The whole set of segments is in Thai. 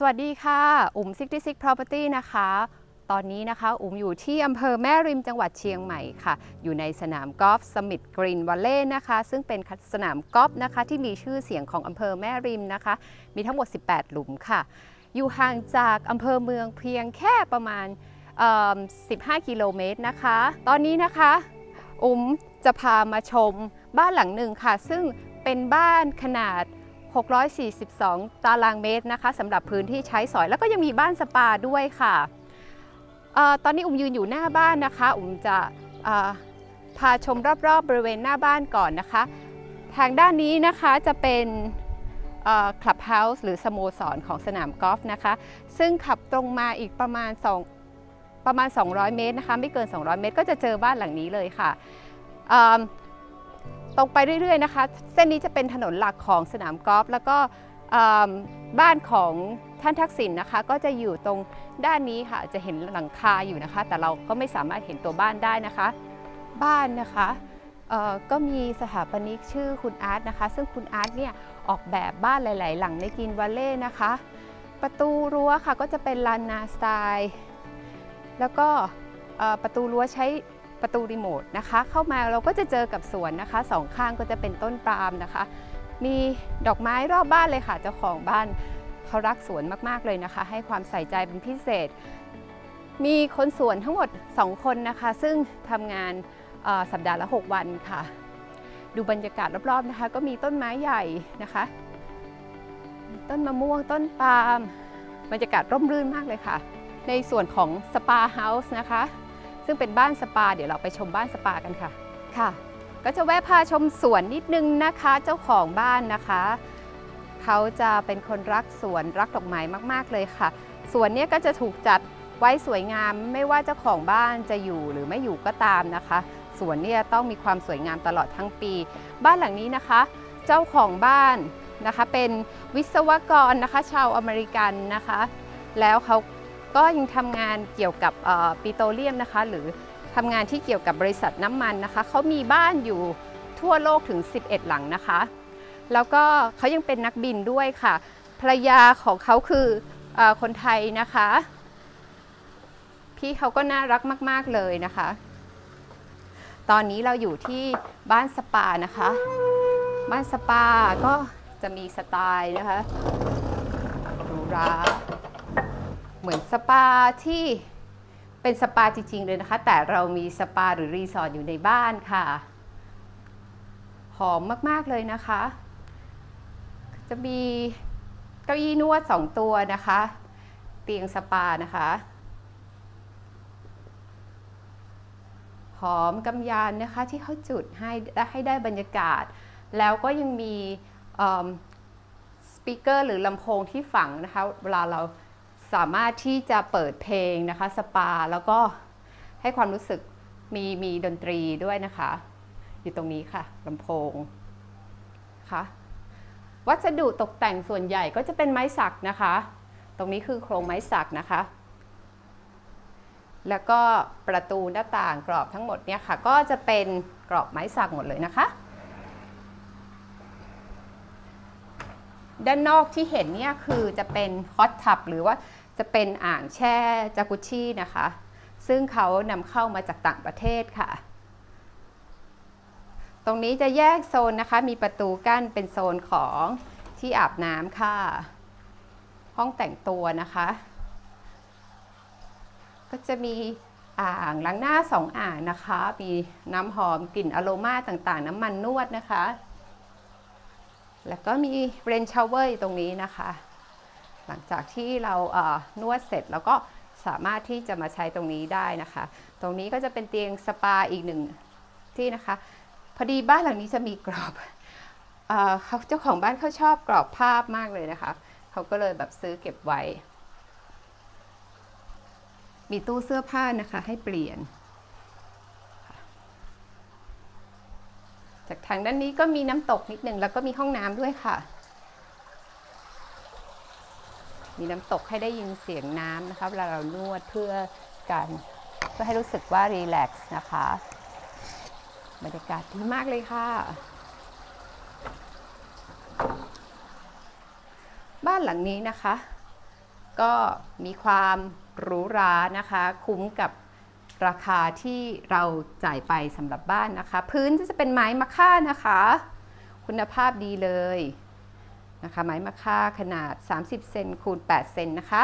สวัสดีค่ะ อุ๋ม66 Property นะคะ ตอนนี้นะคะ อุ๋มอยู่ที่อำเภอแม่ริมจังหวัดเชียงใหม่ค่ะ อยู่ในสนามกอล์ฟสมิธกรีนวัลเล่นะคะ ซึ่งเป็นสนามกอล์ฟนะคะ ที่มีชื่อเสียงของอำเภอแม่ริมนะคะ มีทั้งหมด 18 หลุมค่ะ อยู่ห่างจากอำเภอเมืองเพียงแค่ประมาณ 15 กิโลเมตรนะคะ ตอนนี้นะคะ อุ๋มจะพามาชมบ้านหลังหนึ่งค่ะ ซึ่งเป็นบ้านขนาด 642 ตารางเมตรนะคะสำหรับพื้นที่ใช้สอย แล้วก็ยังมีบ้านสปาด้วยค่ะออตอนนี้อุ้มยืนอยู่หน้าบ้านนะคะ อุ้มจะพาชมรอบๆบริเวณหน้าบ้านก่อนนะคะ ทางด้านนี้นะคะจะเป็นคลับเฮาส์หรือสโมสรของสนามกอล์ฟนะคะ ซึ่งขับตรงมาอีกประมาณ 2 ประมาณ 200 เมตรนะคะ ไม่เกิน 200 เมตร ก็จะเจอบ้านหลังนี้เลยค่ะ ตรงไปเรื่อยๆนะคะ เส้นนี้จะเป็นถนนหลักของสนามกอล์ฟแล้วก็บ้านของท่านทักษิณนะคะ ก็จะอยู่ตรงด้านนี้ค่ะจะเห็นหลังคาอยู่นะคะ แต่เราก็ไม่สามารถเห็นตัวบ้านได้นะคะ บ้านนะคะก็มีสถาปนิกชื่อคุณอาร์ตนะคะ ซึ่งคุณอาร์ตเนี่ยออกแบบบ้านหลาย ๆ หลังในกินวัลเล่นะคะ ประตูรั้วค่ะก็จะเป็นลานนาสไตล์ แล้วก็ประตูรั้วใช้ ประตูรีโมทนะคะ เข้ามาเราก็จะเจอกับสวนนะคะสองข้างก็จะเป็นต้นปาล์มนะคะ มีดอกไม้รอบบ้านเลยค่ะ เจ้าของบ้านเขารักสวนมากๆเลยนะคะ ให้ความใส่ใจเป็นพิเศษ มีคนสวนทั้งหมด 2 คนนะคะ ซึ่งทำงานสัปดาห์ละ 6 วันค่ะ ดูบรรยากาศรอบๆนะคะ ก็มีต้นไม้ใหญ่นะคะ ต้นมะม่วงต้นปาล์มบรรยากาศร่มรื่นมากเลยค่ะ ในส่วนของสปาเฮาส์นะคะ ซึ่งเป็นบ้านสปา เดี๋ยวเราไปชมบ้านสปากันค่ะค่ะ ก็จะแวะพาชมสวนนิดนึงนะคะ เจ้าของบ้านนะคะ เขาจะเป็นคนรักสวนรักดอกไม้มาก ๆ เลยค่ะสวนเนี้ยก็จะถูกจัดไว้สวยงามไม่ว่าเจ้าของบ้านจะอยู่หรือไม่อยู่ก็ตามนะคะสวนเนี่ยต้องมีความสวยงามตลอดทั้งปี บ้านหลังนี้นะคะ เจ้าของบ้านนะคะเป็นวิศวกรนะคะ ชาวอเมริกันนะคะ แล้วเขา ก็ยังทำงานเกี่ยวกับปิโตรเลียมนะคะ หรือทำงานที่เกี่ยวกับบริษัทน้ำมันนะคะ เขามีบ้านอยู่ทั่วโลกถึง 11 หลังนะคะ แล้วก็เขายังเป็นนักบินด้วยค่ะ ภรรยาของเขาคืออคนไทยนะคะ พี่เขาก็น่ารักมาก ๆ เลยนะคะ ตอนนี้เราอยู่ที่บ้านสปานะคะ บ้านสปาก็จะมีสไตล์นะคะหรูหรา เหมือนสปาที่เป็นสปาจริง ๆ เลยนะคะ แต่เรามีสปาหรือรีสอร์ทอยู่ในบ้านค่ะ หอมมาก ๆ เลยนะคะ จะมีเก้าอี้นวด 2 ตัวนะคะ เตียงสปานะคะ หอมกำยานนะคะที่เขาจุดให้ให้ได้บรรยากาศ แล้วก็ยังมีสปีกเกอร์หรือลำโพงที่ฝังนะคะ เวลาเรา สามารถที่จะเปิดเพลงนะคะสปาแล้วก็ให้ความรู้สึกมีมีดนตรีด้วยนะคะ อยู่ตรงนี้ค่ะลำโพงค่ะวัสดุตกแต่งส่วนใหญ่ก็จะเป็นไม้สักนะคะ ตรงนี้คือโครงไม้สักนะคะ แล้วก็ประตูหน้าต่างกรอบทั้งหมดเนี่ยค่ะ ก็จะเป็นกรอบไม้สักหมดเลยนะคะ ด้านนอกที่เห็นเนี่ยคือจะเป็นฮอตทับหรือว่า จะเป็นอ่างแช่จากุชชี่นะคะ ซึ่งเขานำเข้ามาจากต่างประเทศค่ะ ตรงนี้จะแยกโซนนะคะ มีประตูกั้นเป็นโซนของที่อาบน้ำค่ะ ห้องแต่งตัวนะคะ ก็จะมีอ่างล้างหน้าสองอ่างนะคะ มีน้ำหอมกลิ่นอโรมาต่างๆ น้ำมันนวดนะคะ แล้วก็มี rain shower ตรงนี้นะคะ หลังจากที่เรานวดเสร็จแล้วก็สามารถที่จะมาใช้ตรงนี้ได้นะคะ ตรงนี้ก็จะเป็นเตียงสปาอีกหนึ่งที่นะคะ พอดีบ้านหลังนี้จะมีกรอบเอ่อเขาเจ้าของบ้านเขาชอบกรอบภาพมากเลยนะคะ เขาก็เลยแบบซื้อเก็บไว้ มีตู้เสื้อผ้านะคะ ให้เปลี่ยน จากทางด้านนี้ก็มีน้ำตกนิดหนึ่งแล้วก็มีห้องน้ำด้วยค่ะ มีน้ำตกให้ได้ยินเสียงน้ำนะคะเวลาเรานวดเพื่อการเพื่อให้รู้สึกว่ารีแลกซ์นะคะ บรรยากาศดีมากเลยค่ะ บ้านหลังนี้นะคะ ก็มีความหรูหรานะคะ คุ้มกับราคาที่เราจ่ายไปสำหรับบ้านนะคะ พื้นจะเป็นไม้มะค่านะคะ คุณภาพดีเลย นะคะไม้มะค่าขนาด 30 เซนคูณ 8 เซนนะคะ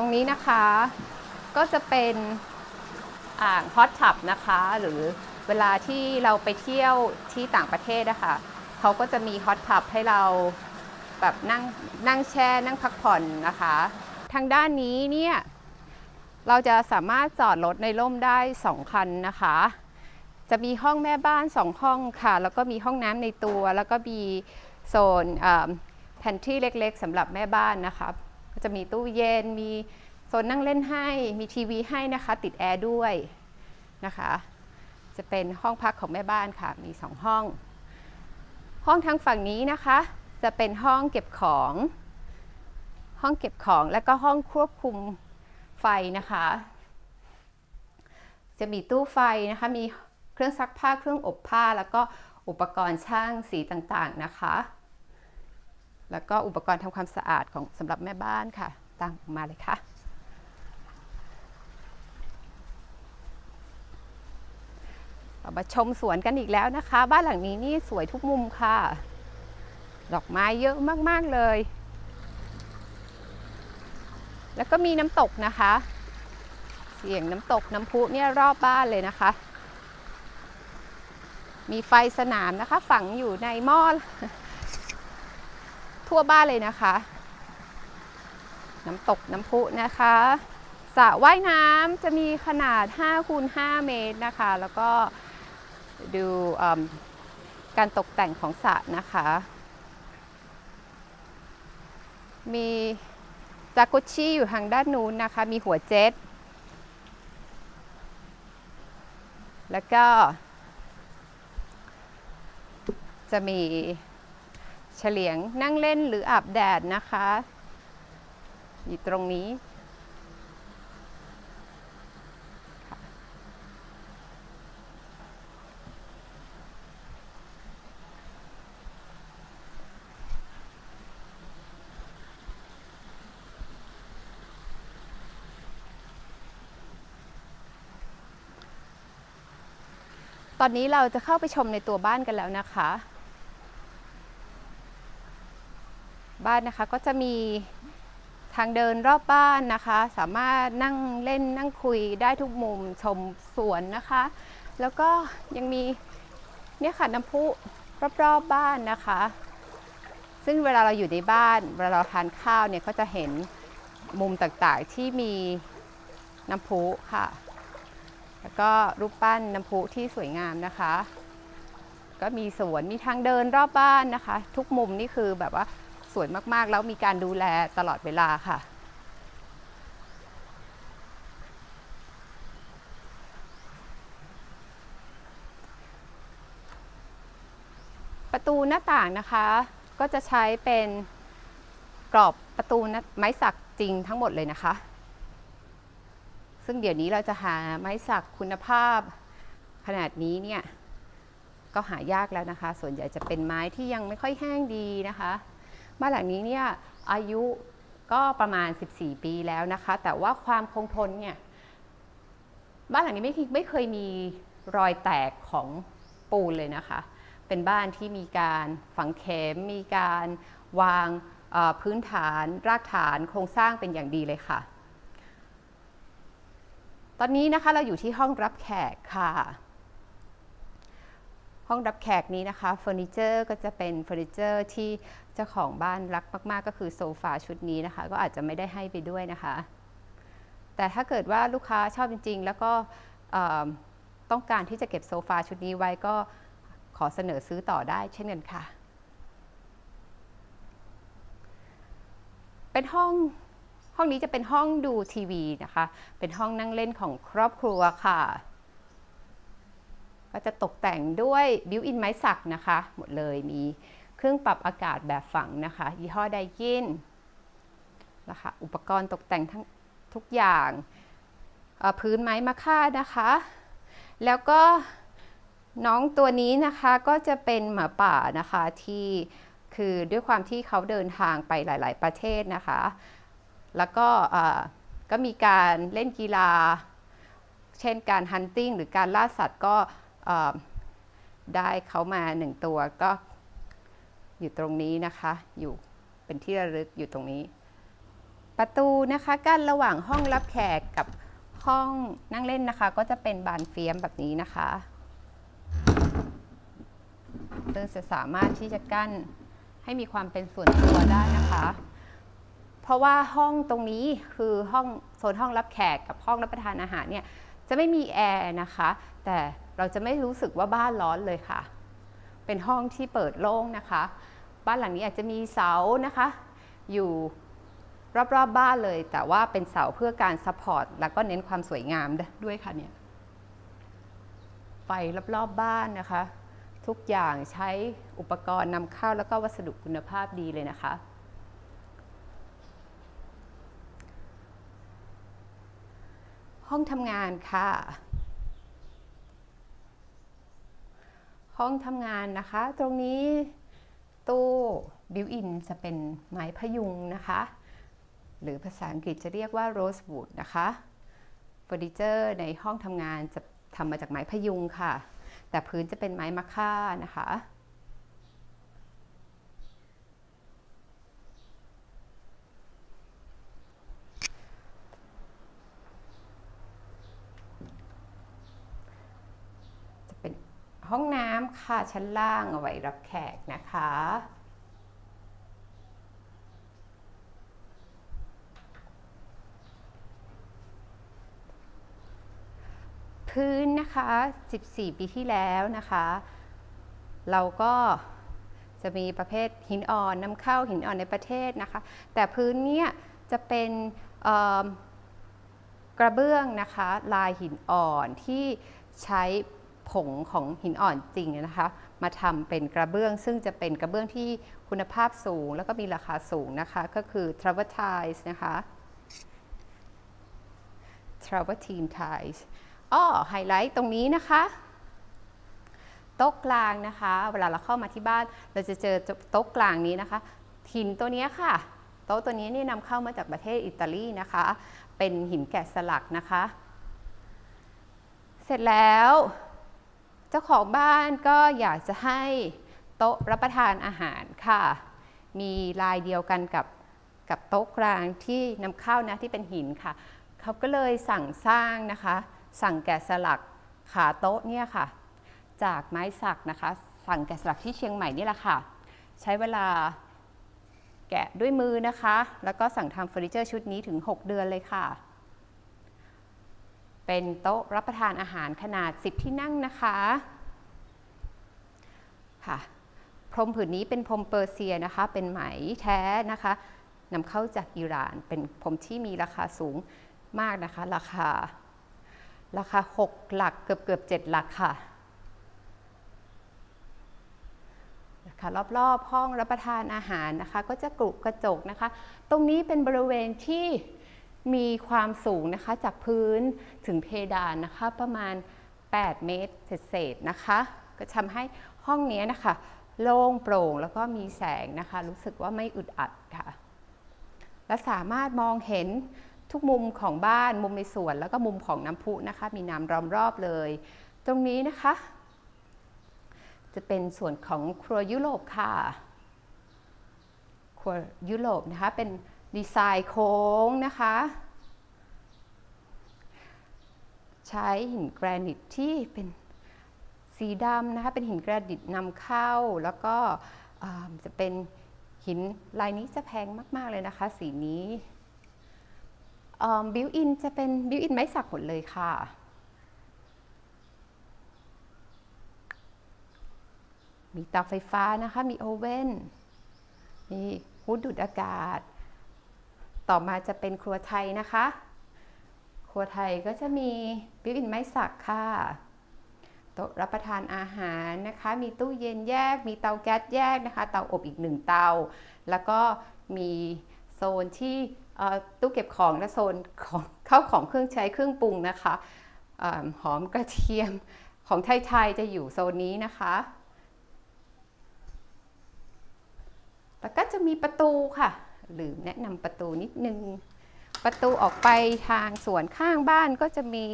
ตรงนี้นะคะก็จะเป็นอ่างฮอตทับนะคะ หรือเวลาที่เราไปเที่ยวที่ต่างประเทศนะคะเขาก็จะมีฮอตทับให้เรา แบบนั่งนั่งแช่นั่งพักผ่อนนะคะ ทางด้านนี้เนี่ยเราจะสามารถจอดรถในร่มได้ 2 คันนะคะ จะมีห้องแม่บ้าน 2 ห้องค่ะ แล้วก็มีห้องน้ำในตัว แล้วก็มีโซนแพนที่เล็กๆสำหรับแม่บ้านนะคะก็จะมีตู้เย็น มีโซนนั่งเล่นให้ มีทีวีให้นะคะ ติดแอร์ด้วยนะคะ จะเป็นห้องพักของแม่บ้านค่ะ มี 2 ห้อง ห้องทางฝั่งนี้นะคะ จะเป็นห้องเก็บของ ห้องเก็บของและก็ห้องควบคุมไฟนะคะ จะมีตู้ไฟนะคะ มีเครื่องซักผ้าเครื่องอบผ้า แล้วก็อุปกรณ์ช่างสีต่างๆนะคะ แล้วก็อุปกรณ์ทำความสะอาดของสำหรับแม่บ้านค่ะตามมาเลยค่ะเรามาชมสวนกันอีกแล้วนะคะ บ้านหลังนี้นี่สวยทุกมุมค่ะ ดอกไม้เยอะมาก ๆ เลย แล้วก็มีน้ำตกนะคะ เสียงน้ำตกน้ำพุเนี่ยรอบบ้านเลยนะคะ มีไฟสนามนะคะ ฝังอยู่ในหม้อทั่วบ้านเลยนะคะ น้ำตกน้ำพุนะคะสระว่ายน้ำจะมีขนาด5คูณ5เมตรนะคะ แล้วก็ดูการตกแต่งของสระนะคะ มีจากุชิอยู่ทางด้านนู้นนะคะ มีหัวเจ็ต แล้วก็ จะมีเฉลียงนั่งเล่นหรืออาบแดดนะคะ อยู่ตรงนี้ ตอนนี้เราจะเข้าไปชมในตัวบ้านกันแล้วนะคะ บ้านนะคะก็จะมีทางเดินรอบบ้านนะคะ สามารถนั่งเล่นนั่งคุยได้ทุกมุมชมสวนนะคะ แล้วก็ยังมีเนี่ยค่ะน้ำพุรอบๆบบ้านนะคะ ซึ่งเวลาเราอยู่ในบ้าน เวลาเราทานข้าวเนี่ยก็จะเห็นมุมต่างๆที่มีน้ำพุค่ะ แล้วก็รูปปั้นน้ำพุที่สวยงามนะคะ ก็มีสวนมีทางเดินรอบบ้านนะคะ ทุกมุมนี่คือแบบว่าสวยมากๆ แล้วมีการดูแลตลอดเวลาค่ะ ประตูหน้าต่างนะคะ ก็จะใช้เป็นกรอบประตูไม้สักจริงทั้งหมดเลยนะคะ ซึ่งเดี๋ยวนี้เราจะหาไม้สักคุณภาพขนาดนี้เนี่ยก็หายากแล้วนะคะ ส่วนใหญ่จะเป็นไม้ที่ยังไม่ค่อยแห้งดีนะคะ บ้านหลังนี้เนี่ยอายุก็ประมาณ 14 ปีแล้วนะคะ แต่ว่าความคงทนเนี่ยบ้านหลังนี้ไม่ไม่เคยมีรอยแตกของปูนเลยนะคะ เป็นบ้านที่มีการฝังเข็ม มีการวางพื้นฐาน รากฐานโครงสร้างเป็นอย่างดีเลยค่ะ ตอนนี้นะคะเราอยู่ที่ห้องรับแขกค่ะ ห้องรับแขกนี้นะคะเฟอร์นิเจอร์ก็จะเป็นเฟอร์นิเจอร์ที่เจ้าของบ้านรักมาก ๆ ก็คือโซฟาชุดนี้นะคะ ก็อาจจะไม่ได้ให้ไปด้วยนะคะ แต่ถ้าเกิดว่าลูกค้าชอบจริง ๆ แล้วก็ต้องการที่จะเก็บโซฟาชุดนี้ไว้ก็ขอเสนอซื้อต่อได้เช่นกันค่ะ เป็นห้อง ห้องนี้จะเป็นห้องดูทีวีนะคะ เป็นห้องนั่งเล่นของครอบครัวค่ะ ก็จะตกแต่งด้วยบิวอินไม้สักนะคะ หมดเลยมีเครื่องปรับอากาศแบบฝังนะคะ ยี่ห้อไดกินนะคะอุปกรณ์ตกแต่งทั้งทุกอย่างพื้นไม้มะค่านะคะ แล้วก็น้องตัวนี้นะคะก็จะเป็นหมาป่านะคะที่คือด้วยความที่เขาเดินทางไปหลาย ๆ ประเทศนะคะ แล้วก็ก็มีการเล่นกีฬา เช่นการฮันติงหรือการล่าสัตว์ก็ได้เขามาหนึ่งตัวก็อยู่ตรงนี้นะคะ อยู่เป็นที่ระลึกอยู่ตรงนี้ ประตูนะคะกั้นระหว่างห้องรับแขกกับห้องนั่งเล่นนะคะ ก็จะเป็นบานเฟียมแบบนี้นะคะซึ่งจะสามารถที่จะกั้นให้มีความเป็นส่วนตัวได้นะคะ เพราะว่าห้องตรงนี้คือห้องโซนห้องรับแขกกับห้องรับประทานอาหารเนี่ยจะไม่มีแอร์นะคะ แต่เราจะไม่รู้สึกว่าบ้านร้อนเลยค่ะ เป็นห้องที่เปิดโล่งนะคะ บ้านหลังนี้อาจจะมีเสานะคะ อยู่รอบๆบ้านเลย แต่ว่าเป็นเสาเพื่อการ support แล้วก็เน้นความสวยงามด้วยค่ะเนี่ยไฟรอบๆบ้านนะคะ ทุกอย่างใช้อุปกรณ์นำเข้าแล้วก็วัสดุคุณภาพดีเลยนะคะ ห้องทำงานค่ะ ห้องทำงานนะคะ ตรงนี้ตู้ built-in จะเป็นไม้พยุงนะคะ หรือภาษาอังกฤษจะเรียกว่า rosewood นะคะเฟอร์นิเจอร์ในห้องทำงานจะทำมาจากไม้พยุงค่ะ แต่พื้นจะเป็นไม้มะค่านะคะเป็น ห้องน้ำค่ะชั้นล่างเอาไว้รับแขกนะคะ พื้นนะคะ 14 ปีที่แล้วนะคะ เราก็จะมีประเภทหินอ่อนนำเข้าหินอ่อนในประเทศนะคะ แต่พื้นเนี้ยจะเป็นกระเบื้องนะคะ ลายหินอ่อนที่ใช้ ผงของหินอ่อนจริงนะคะ มาทำเป็นกระเบื้อง ซึ่งจะเป็นกระเบื้องที่คุณภาพสูง แล้วก็มีราคาสูงนะคะ ก็คือ travertine นะคะ travertine tiles อ้อไฮไลท์ตรงนี้นะคะโต๊ะกลางนะคะ เวลาเราเข้ามาที่บ้าน เราจะเจอโต๊ะกลางนี้นะคะหินตัวนี้ค่ะ โต๊ะตัวนี้นี่นำเข้ามาจากประเทศอิตาลีนะคะ เป็นหินแกะสลักนะคะ เสร็จแล้ว เจ้าของบ้านก็อยากจะให้โต๊ะรับประทานอาหารค่ะ มีลายเดียวกันกับกับโต๊ะกลางที่นำเข้านะที่เป็นหินค่ะ เขาก็เลยสั่งสร้างนะคะ สั่งแกะสลักขาโต๊ะเนี่ยค่ะ จากไม้สักนะคะ สั่งแกะสลักที่เชียงใหม่นี่แหละค่ะ ใช้เวลาแกะด้วยมือนะคะ แล้วก็สั่งทำเฟอร์นิเจอร์ชุดนี้ถึง 6 เดือนเลยค่ะ เป็นโต๊ะรับประทานอาหารขนาด 10 ที่นั่งนะคะค่ะพรมผืนนี้เป็นพรมเปอร์เซียนะคะ เป็นไหมแท้นะคะนำเข้าจากอิหร่าน เป็นพรมที่มีราคาสูงมากนะคะ ราคา ราคา 6 หลักเกือบเกือบ7หลักค่ะค่ะรอบๆห้องรับประทานอาหารนะคะ ก็จะกรุกระจกนะคะ ตรงนี้เป็นบริเวณที่ มีความสูงนะคะจากพื้นถึงเพดานนะคะประมาณ 8 เมตรเศษๆนะคะ ก็ทำให้ห้องนี้นะคะโล่งโปร่งแล้วก็มีแสงนะคะ รู้สึกว่าไม่อึดอัดค่ะ และสามารถมองเห็นทุกมุมของบ้านมุมในสวนแล้วก็มุมของน้ำพุนะคะ มีน้ำล้อมรอบเลย ตรงนี้นะคะ จะเป็นส่วนของครัวยุโรปค่ะ ครัวยุโรปนะคะเป็น ดีไซน์โค้งนะคะ ใช้หินแกรนิตที่เป็นสีดำนะคะ เป็นหินแกรนิตนำเข้า แล้วก็จะเป็นหินลายนี้จะแพงมาก ๆ เลยนะคะ สีนี้built-in จะเป็น built-in ไม้สักหมดเลยค่ะมีเตาไฟฟ้านะคะ มี oven มี hood ดูดอากาศ ต่อมาจะเป็นครัวไทยนะคะ ครัวไทยก็จะมี built-in ไม้สักค่ะโต๊ะรับประทานอาหารนะคะ มีตู้เย็นแยก มีเตาแก๊สแยกนะคะ เตาอบอีกหนึ่งเตา แล้วก็มีโซนที่ตู้เก็บของและโซนของเข้าของเครื่องใช้เครื่องปรุงนะคะอ่อหอมกระเทียมของไทยๆจะอยู่โซนนี้นะคะ แล้วก็จะมีประตูค่ะ ลืมแนะนำประตูนิดนึง ประตูออกไปทางสวนข้างบ้านก็จะมี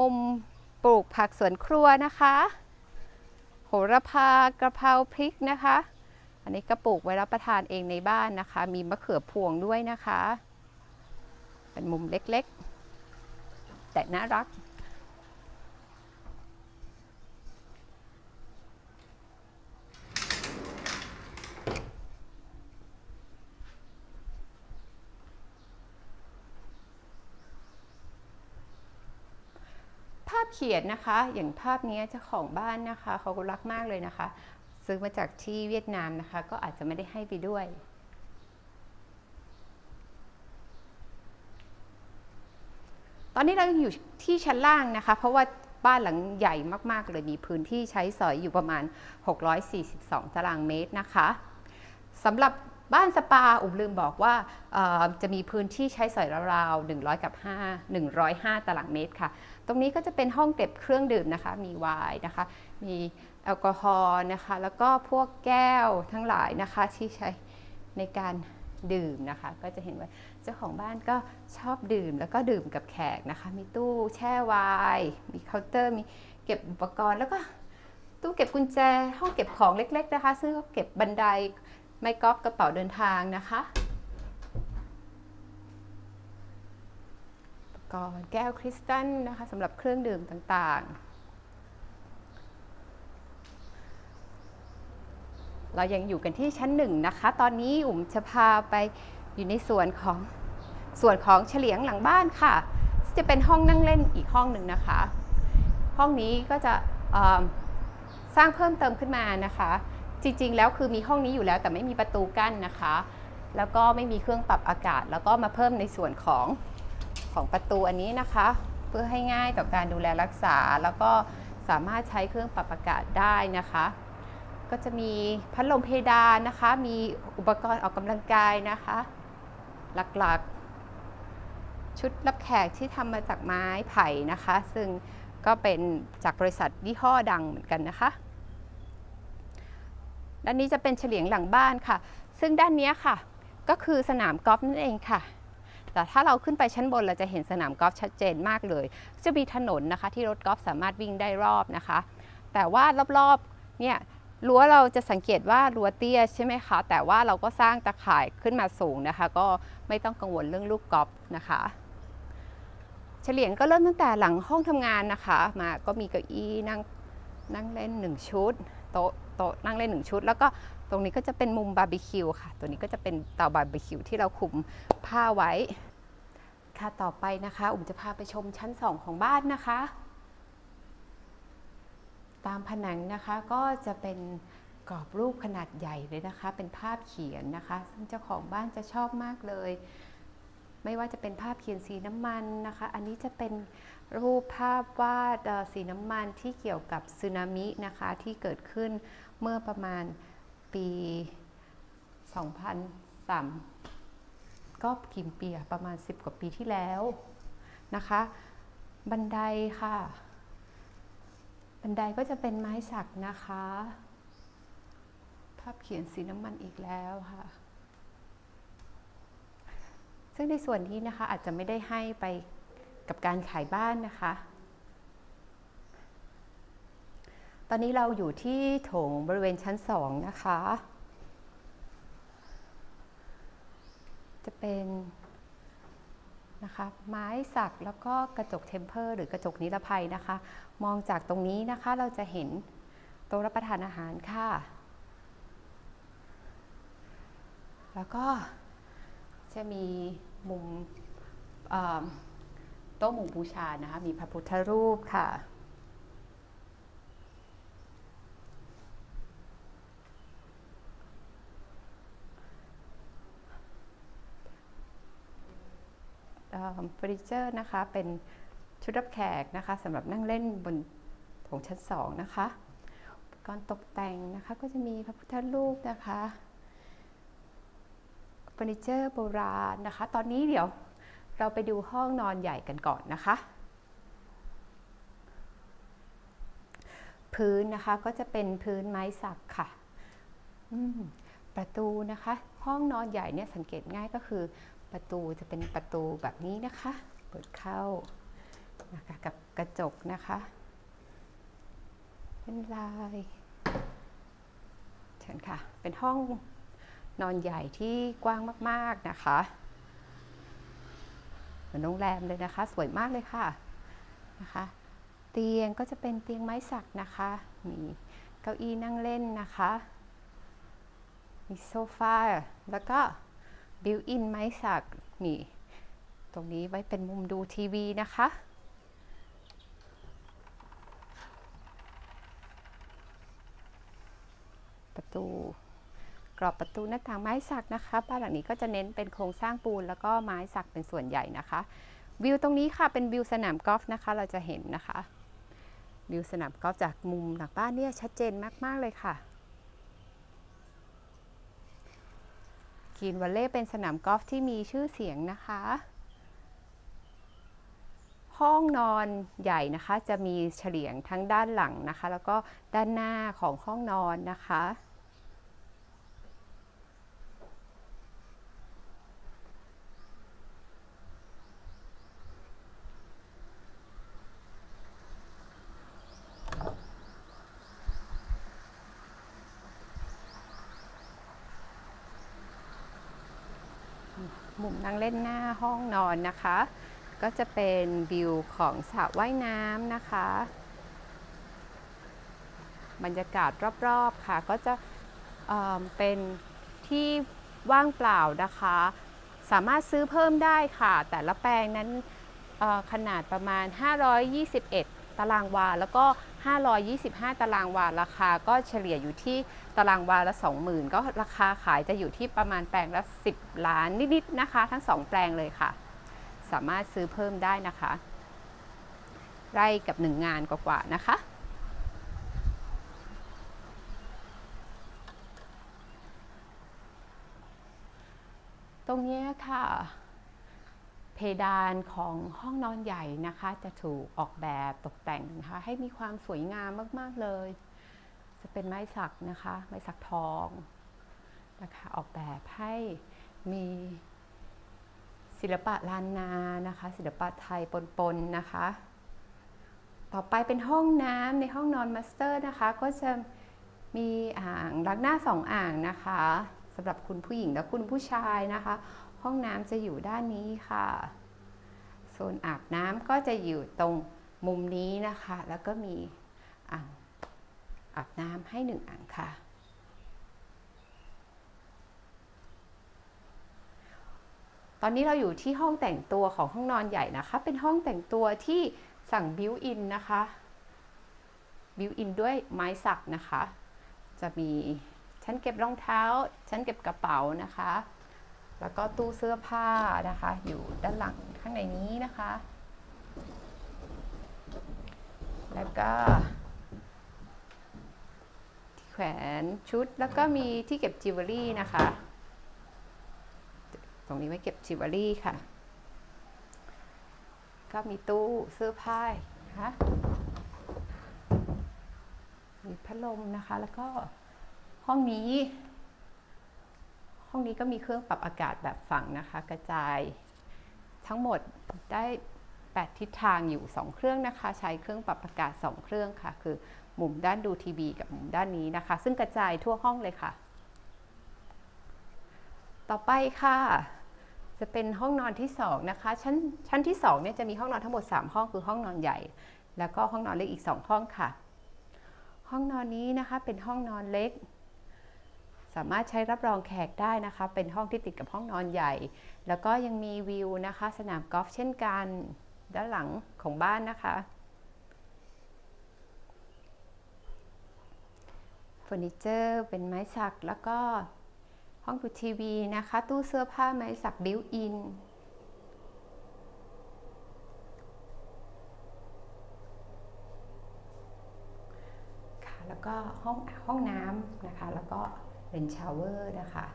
มุมปลูกผักสวนครัวนะคะ โหระพากระเพราพริกนะคะ อันนี้ก็ปลูกไว้รับประทานเองในบ้านนะคะ มีมะเขือพวงด้วยนะคะ เป็นมุมเล็กๆ แต่น่ารัก เขียนนะคะ อย่างภาพนี้เจ้าของบ้านนะคะเขาก็รักมากเลยนะคะ ซื้อมาจากที่เวียดนามนะคะ ก็อาจจะไม่ได้ให้ไปด้วยตอนนี้เราอยู่ที่ชั้นล่างนะคะ เพราะว่าบ้านหลังใหญ่มาก ๆ เลยมีพื้นที่ใช้สอยอยู่ประมาณ 642 ตารางเมตรนะคะสำหรับ บ้านสปาอุ๋มลืมบอกว่าจะมีพื้นที่ใช้สอยราวๆ100 กับ 5 105 ตารางเมตรค่ะ ตรงนี้ก็จะเป็นห้องเก็บเครื่องดื่มนะคะ มีไวน์นะคะ มีแอลกอฮอล์นะคะ แล้วก็พวกแก้วทั้งหลายนะคะที่ใช้ในการดื่มนะคะ ก็จะเห็นว่าเจ้าของบ้านก็ชอบดื่มแล้วก็ดื่มกับแขกนะคะ มีตู้แช่ไวน์มีเคาน์เตอร์ มีเก็บอุปกรณ์แล้วก็ตู้เก็บกุญแจห้องเก็บของเล็ก ๆ นะคะ ซึ่งก็เก็บบันได ไม้กอล์ฟกระเป๋าเดินทางนะคะอุปกรณ์แก้วคริสตัลนะคะสำหรับเครื่องดื่มต่างๆ เรายังอยู่กันที่ชั้นหนึ่งนะคะ ตอนนี้อุ๋มจะพาไปอยู่ในส่วนของส่วนของเฉลียงหลังบ้านค่ะ จะเป็นห้องนั่งเล่นอีกห้องหนึ่งนะคะ ห้องนี้ก็จะสร้างเพิ่มเติมขึ้นมานะคะ จริงๆ แล้วคือมีห้องนี้อยู่แล้วแต่ไม่มีประตูกั้นนะคะ แล้วก็ไม่มีเครื่องปรับอากาศ แล้วก็มาเพิ่มในส่วนของของประตูอันนี้นะคะ เพื่อให้ง่ายต่อการดูแลรักษา แล้วก็สามารถใช้เครื่องปรับอากาศได้นะคะ ก็จะมีพัดลมเพดานนะคะ มีอุปกรณ์ออกกำลังกายนะคะ หลักๆ ชุดรับแขกที่ทำมาจากไม้ไผ่นะคะ ซึ่งก็เป็นจากบริษัทยี่ห้อดังเหมือนกันนะคะ ด้านนี้จะเป็นเฉลียงหลังบ้านค่ะ ซึ่งด้านนี้ค่ะ ก็คือสนามกอล์ฟนั่นเองค่ะ แต่ถ้าเราขึ้นไปชั้นบนเราจะเห็นสนามกอล์ฟชัดเจนมากเลย จะมีถนนนะคะที่รถกอล์ฟสามารถวิ่งได้รอบนะคะ แต่ว่ารอบๆ เนี่ยรั้วเราจะสังเกตว่ารั้วเตี้ยใช่ไหมคะ แต่ว่าเราก็สร้างตะข่ายขึ้นมาสูงนะคะ ก็ไม่ต้องกังวลเรื่องลูกกอล์ฟนะคะเฉลียงก็เริ่มตั้งแต่หลังห้องทำงานนะคะ มาก็มีเก้าอี้นั่งนั่งเล่นหนึ่งชุด โต๊ะ โต๊ะนั่งเล่นหนึ่งชุด แล้วก็ตรงนี้ก็จะเป็นมุมบาร์บีคิวค่ะ ตัวนี้ก็จะเป็นเตาบาร์บีคิวที่เราคุมผ้าไว้ ค่ะต่อไปนะคะ อุ๋มจะพาไปชมชั้น 2 ของบ้านนะคะ ตามผนังนะคะก็จะเป็นกรอบรูปขนาดใหญ่เลยนะคะ เป็นภาพเขียนนะคะ ซึ่งเจ้าของบ้านจะชอบมากเลย ไม่ว่าจะเป็นภาพเขียนสีน้ำมันนะคะ อันนี้จะเป็น รูปภาพวาดสีน้ำมันที่เกี่ยวกับสึนามินะคะที่เกิดขึ้นเมื่อประมาณปี 2003 ก็กี่ปีประมาณ 10 กว่าปีที่แล้วนะคะ บันไดค่ะ บันไดก็จะเป็นไม้สักนะคะ ภาพเขียนสีน้ำมันอีกแล้วค่ะ ซึ่งในส่วนนี้นะคะอาจจะไม่ได้ให้ไป กับการขายบ้านนะคะ ตอนนี้เราอยู่ที่โถงบริเวณชั้นสองนะคะ จะเป็นนะคะไม้สักแล้วก็กระจก temper หรือกระจกนิรภัยนะคะ มองจากตรงนี้นะคะเราจะเห็นโต๊ะรับประทานอาหารค่ะ แล้วก็จะมีมุม โต๊ะหมู่บูชานะคะมีพระพุทธรูปค่ะ เฟอร์นิเจอร์นะคะ เป็นชุดรับแขกนะคะสำหรับนั่งเล่นบนโถงชั้นสองนะคะกรณ์ตกแต่งนะคะก็จะมีพระพุทธรูปนะคะเฟอร์นิเจอร์โบราณนะคะ ตอนนี้เดี๋ยว เราไปดูห้องนอนใหญ่กันก่อนนะคะ พื้นนะคะก็จะเป็นพื้นไม้สักค่ะประตูนะคะ ห้องนอนใหญ่เนี่ยสังเกตง่ายก็คือ ประตูจะเป็นประตูแบบนี้นะคะ เปิดเข้านะคะกับกระจกนะคะ เป็นลายเชิญค่ะ เป็นห้องนอนใหญ่ที่กว้างมาก ๆ นะคะ มือนโรงแรมเลยนะคะ สวยมากเลยค่ะนะคะ เตียงก็จะเป็นเตียงไม้สักนะคะ มีเก้าอี้นั่งเล่นนะคะ มีโซฟาแล้วก็ built-in ไม้สักมีตรงนี้ไว้เป็นมุมดูทีวีนะคะประตู กรอบประตูหน้าต่างไม้สักนะคะบ้านหลังนี้ก็จะเน้นเป็นโครงสร้างปูนแล้วก็ไม้สักเป็นส่วนใหญ่นะคะ วิวตรงนี้ค่ะเป็นวิวสนามกอล์ฟนะคะ เราจะเห็นนะคะ วิวสนามกอล์ฟจากมุมหลังบ้านเนี่ยชัดเจนมากๆเลยค่ะกีนวัลเล่เป็นสนามกอล์ฟที่มีชื่อเสียงนะคะ ห้องนอนใหญ่นะคะ จะมีเฉลียงทั้งด้านหลังนะคะ แล้วก็ด้านหน้าของห้องนอนนะคะ เล่นหน้าห้องนอนนะคะ ก็จะเป็นวิวของสระว่ายน้ำนะคะ บรรยากาศรอบๆค่ะ ก็จะเเป็นที่ว่างเปล่านะคะ สามารถซื้อเพิ่มได้ค่ะ แต่ละแปลงนั้นขนาดประมาณ 521 ตารางวา แล้วก็ 525 ตารางวา ราคาก็เฉลี่ยอยู่ที่ตารางวาละ 20,000 ก็ราคาขายจะอยู่ที่ประมาณแปลงละ 10 ล้านนิดๆนะคะ ทั้ง 2 แปลงเลยค่ะ สามารถซื้อเพิ่มได้นะคะ ไร่กับ 1 งานกว่าๆนะคะตรงนี้ค่ะ เพดานของห้องนอนใหญ่นะคะจะถูกออกแบบตกแต่งนะคะให้มีความสวยงามมาก ๆ เลย จะเป็นไม้สักนะคะ ไม้สักทองนะคะออกแบบให้มีศิลปะล้านนานะคะ ศิลปะไทยปนๆนะคะ ต่อไปเป็นห้องน้ำในห้องนอน master นะคะ ก็จะมีอ่างล้างหน้าสองอ่างนะคะสำหรับคุณผู้หญิงและคุณผู้ชายนะคะ ห้องน้ำจะอยู่ด้านนี้ค่ะ โซนอาบน้ำก็จะอยู่ตรงมุมนี้นะคะ แล้วก็มีอ่างอาบน้ำให้หนึ่งอ่างค่ะ ตอนนี้เราอยู่ที่ห้องแต่งตัวของห้องนอนใหญ่นะคะ เป็นห้องแต่งตัวที่สั่ง built-in นะคะ built-in ด้วยไม้สักนะคะ จะมีชั้นเก็บรองเท้า ชั้นเก็บกระเป๋านะคะ แล้วก็ตู้เสื้อผ้านะคะ อยู่ด้านหลังข้างในนี้นะคะ แล้วก็ที่แขวนชุดแล้วก็มีที่เก็บจิวเวลรี่นะคะ ตรงนี้ไว้เก็บจิวเวลรี่ค่ะ ก็มีตู้เสื้อผ้านะคะมีพัดลมนะคะแล้วก็ห้องนี้ ห้องนี้ก็มีเครื่องปรับอากาศแบบฝังนะคะ กระจายทั้งหมดได้ 8 ทิศทางอยู่ 2 เครื่องนะคะ ใช้เครื่องปรับอากาศ 2 เครื่องค่ะ คือมุมด้านดูทีวีกับมุมด้านนี้นะคะ ซึ่งกระจายทั่วห้องเลยค่ะ ต่อไปค่ะ จะเป็นห้องนอนที่ 2 นะคะ ชั้นชั้นที่2เนี่ยจะมีห้องนอนทั้งหมด 3 ห้องคือห้องนอนใหญ่ แล้วก็ห้องนอนเล็กอีก 2 ห้องค่ะ ห้องนอนนี้นะคะเป็นห้องนอนเล็ก สามารถใช้รับรองแขกได้นะคะ เป็นห้องที่ติดกับห้องนอนใหญ่ แล้วก็ยังมีวิวนะคะ สนามกอล์ฟเช่นกัน ด้านหลังของบ้านนะคะ เฟอร์นิเจอร์เป็นไม้สัก แล้วก็ห้องดูทีวีนะคะ ตู้เสื้อผ้าไม้สักบิวอินค่ะแล้วก็ห้องห้องน้ำนะคะ แล้วก็ เป็นชาวเวอร์นะคะ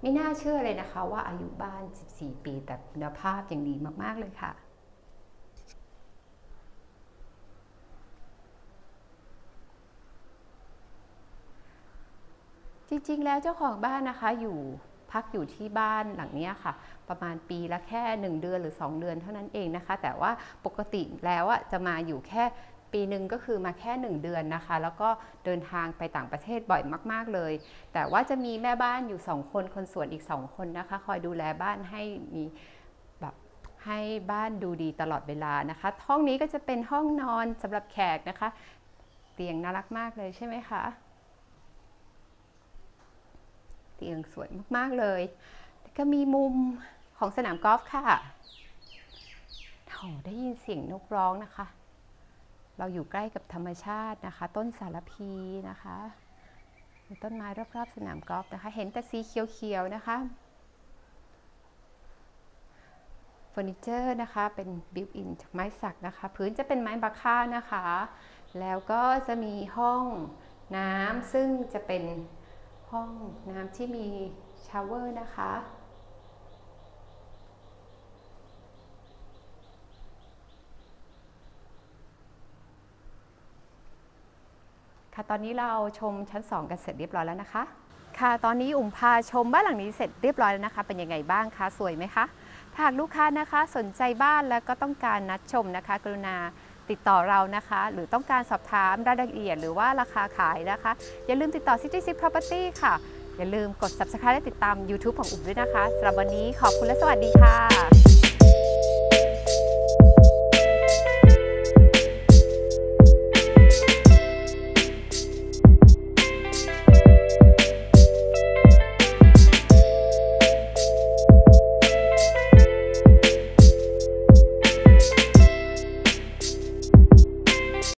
ไม่น่าเชื่อเลยนะคะว่าอายุบ้าน 14 ปีแต่คุณภาพยังดีมากๆเลยค่ะจริงๆ แล้วเจ้าของบ้านนะคะอยู่พักอยู่ที่บ้านหลังเนี้ยค่ะ ประมาณปีละแค่ 1 เดือนหรือ 2 เดือนเท่านั้นเองนะคะ แต่ว่าปกติแล้วจะมาอยู่แค่ ปีหนึ่งก็คือมาแค่ 1 เดือนนะคะ แล้วก็เดินทางไปต่างประเทศบ่อยมาก ๆเลย แต่ว่าจะมีแม่บ้านอยู่ 2 คนคนส่วนอีก 2 คนนะคะ คอยดูแลบ้านให้มีแบบให้บ้านดูดีตลอดเวลานะคะ ห้องนี้ก็จะเป็นห้องนอนสำหรับแขกนะคะ เตียงน่ารักมากเลยใช่ไหมคะเตียงสวยมาก ๆ เลย ก็มีมุมของสนามกอล์ฟค่ะโหได้ยินเสียงนกร้องนะคะ เราอยู่ใกล้กับธรรมชาตินะคะ ต้นสารพีนะคะต้นไม้รอบๆสนามกอล์ฟนะคะ เห็นแต่สีเขียวๆนะคะเฟอร์นิเจอร์นะคะ เป็น built-in จากไม้สักนะคะ พื้นจะเป็นไม้มะค่านะคะ แล้วก็จะมีห้องน้ำซึ่งจะเป็นห้องน้ำที่มีชาวเวอร์นะคะ ค่ะตอนนี้เราชมชั้น 2 กันเสร็จเรียบร้อยแล้วนะคะ ค่ะตอนนี้อุ่มพาชมบ้านหลังนี้เสร็จเรียบร้อยแล้วนะคะ เป็นยังไงบ้างคะสวยไหมคะถ้าหากลูกค้านะคะสนใจบ้านแล้วก็ต้องการนัดชมนะคะ กรุณาติดต่อเรานะคะ หรือต้องการสอบถามรายละเอียดหรือว่าราคาขายนะคะ อย่าลืมติดต่อ City Sip Property ค่ะ อย่าลืมกด subscribe และติดตาม YouTube ของอุ่มด้วยนะคะสำหรับวันนี้ขอบคุณและสวัสดีค่ะ